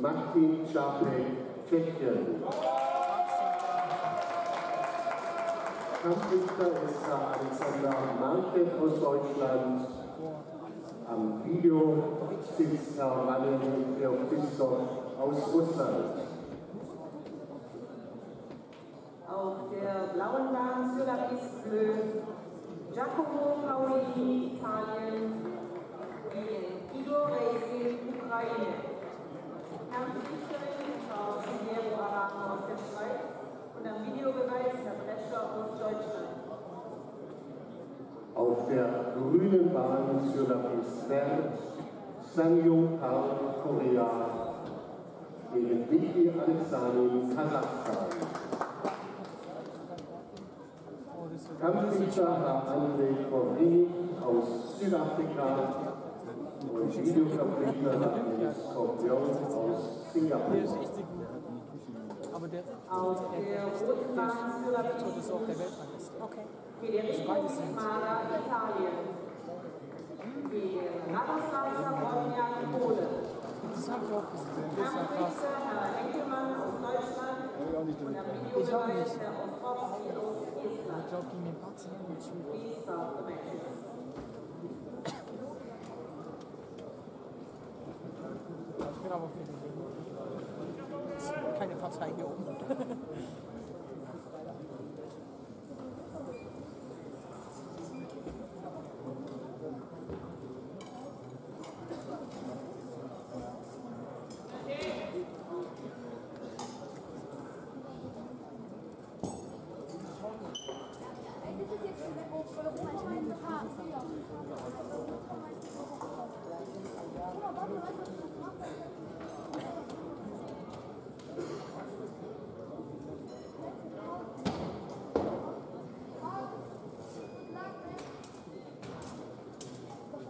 Martin Czapek, Tschechien. Kampfrichter ist Alexander Marke aus Deutschland. Am Video sitzt Herr Valery Feoktistov aus Russland. Auf der blauen Bahn Bleu, Giacomo Paolini, Italien, gegen Igor Reisin, Ukraine. Kampfrichterin Frau Silvero Arano aus der Schweiz und am Videobeweis Herr Brescher aus Deutschland. Auf der grünen Bahn Syrapis Vert, Sangyong Park, Korea, gegen Vicky Alexanin, Kasachstan. Kampfrichter Herr André Corrini aus Südafrika und Dennis Skorpion aus Singapur. Aber der Auf der roten Bahn Syrapis Tod der. Okay. Federico Smala, Italien. Gegen Radoslav Sabroniak, Polen. Das habe ich auch gesehen. Das ist ja krass. Enkelmann aus Deutschland und Ich auch Videobeweis nicht. Herr Ostrowski aus Ich Estland. glaube, gegen den Pakistan wird schwierig. Please start the matches. Ich bin aber für den. Keine Partei hier oben.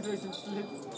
den Schlitz.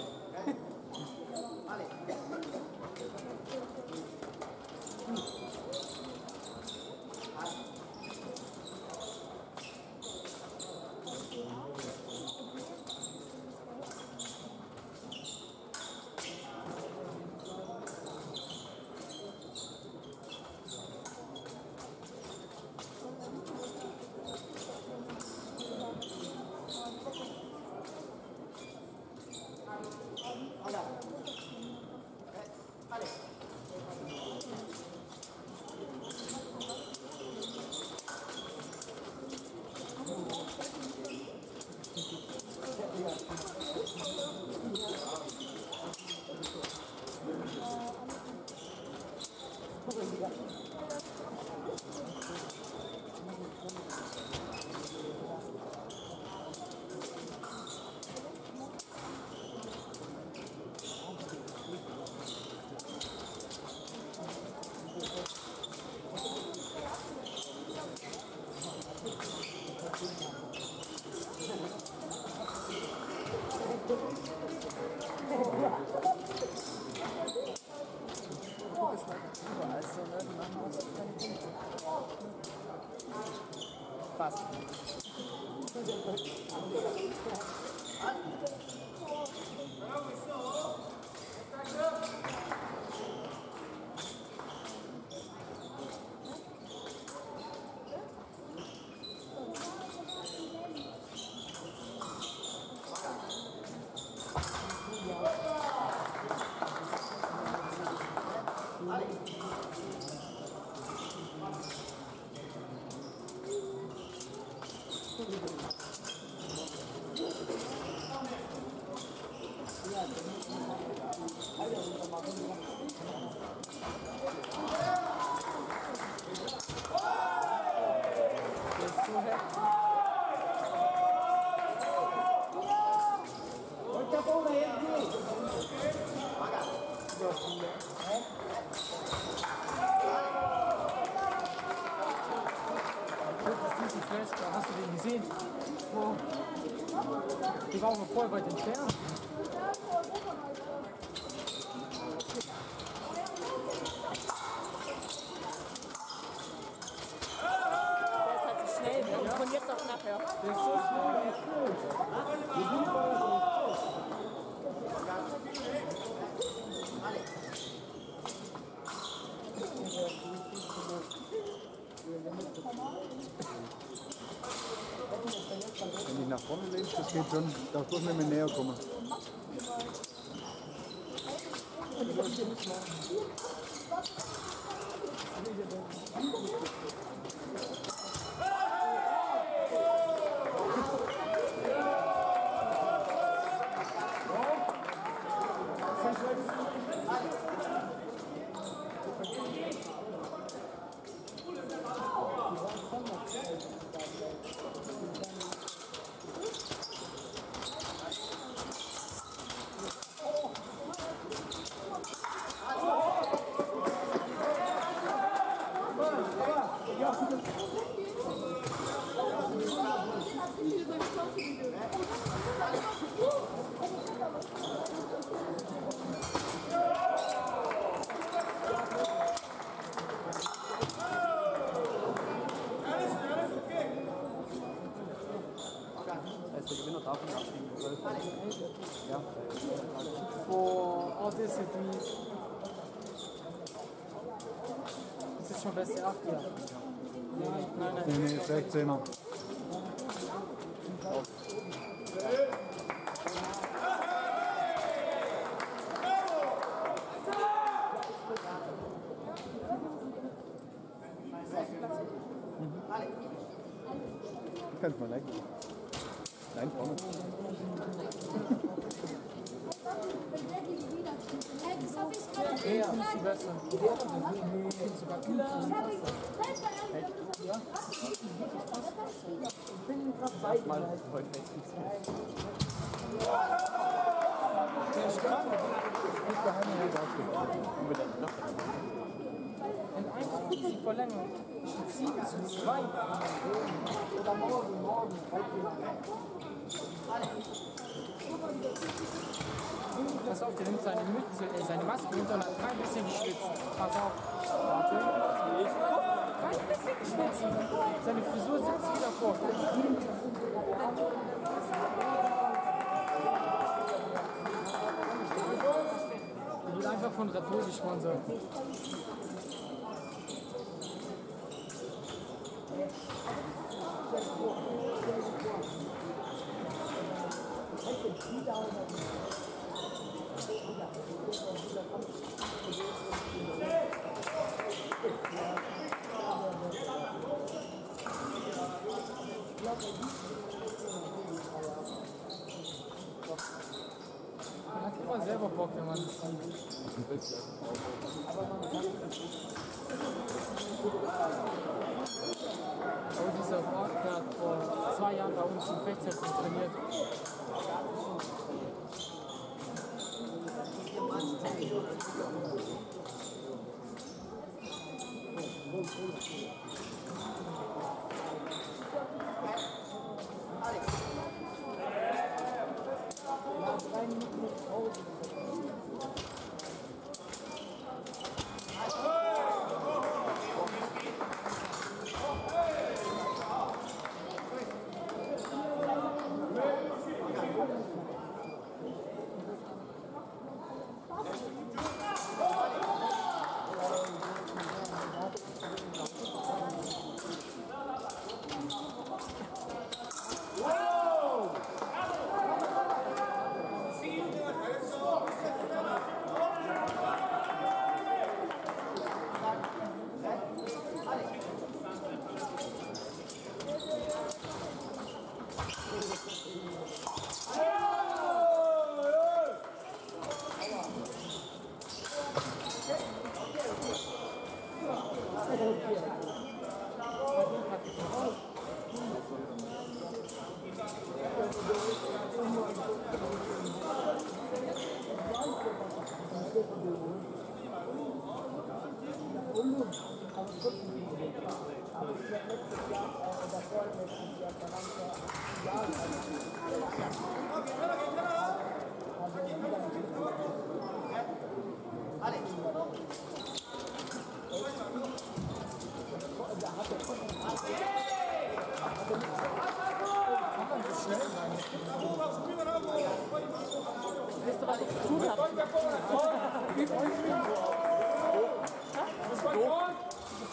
Gracias. Schwester. Hast du den gesehen? Wo? Die war auch voll weit entfernt. Der ist halt so schnell, ne? Von jetzt auf nachher. Der ist so schnell. Wenn ich nach vorne legst, das geht schon, darf bloß nicht mehr näher kommen. Also der Gewinner darf nicht abschieben. Ja. Boah, oh, das ist ist schon beste 8, ja. Nein, nein, nein. Nee, nee, 16er. Du kannst mal lecken. Nein, vorne. Ja, ist die besser. Sogar Mal heute echt nichts mehr. Der ist krank. Nicht aufgehört. Und mit der Kraft. Und einfach die Verlängerung. Ich ziehe zu zwei. Pass auf, der nimmt seine Mütze, äh, seine Maske runter und hat kein bisschen geschwitzt. Pass auf. Warte. Kein bisschen geschwitzt. Seine Frisur sitzt wieder vor. Er wird einfach von Red Bull gesponsert. Man hat immer selber Bock, wenn man das sieht. Aber dieser Mark, der hat vor zwei Jahren bei uns im Fechtzentrum trainiert. そうだそうだ。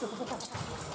Wisst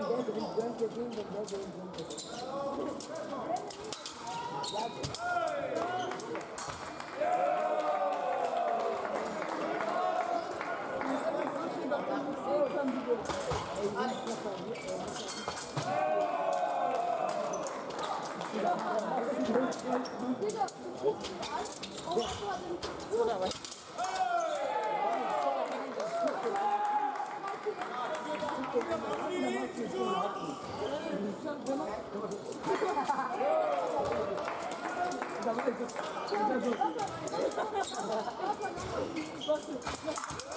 ihr, was ich zu